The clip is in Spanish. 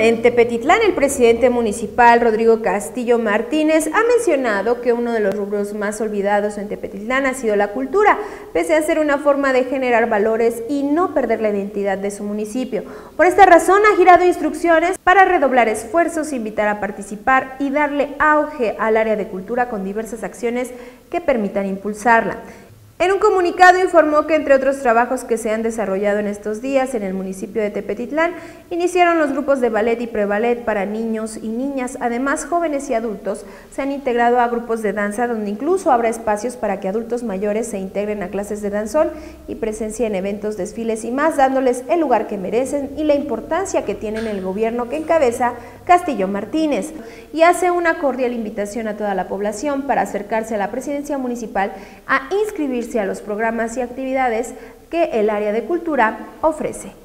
En Tepetitlán, el presidente municipal Rodrigo Castillo Martínez ha mencionado que uno de los rubros más olvidados en Tepetitlán ha sido la cultura, pese a ser una forma de generar valores y no perder la identidad de su municipio. Por esta razón ha girado instrucciones para redoblar esfuerzos, invitar a participar y darle auge al área de cultura con diversas acciones que permitan impulsarla. En un comunicado informó que entre otros trabajos que se han desarrollado en estos días en el municipio de Tepetitlán, iniciaron los grupos de ballet y preballet para niños y niñas. Además, jóvenes y adultos se han integrado a grupos de danza donde incluso habrá espacios para que adultos mayores se integren a clases de danzón y presencien eventos, desfiles y más, dándoles el lugar que merecen y la importancia que tienen el gobierno que encabeza Castillo Martínez. Y hace una cordial invitación a toda la población para acercarse a la presidencia municipal a inscribirse a los programas y actividades que el área de cultura ofrece.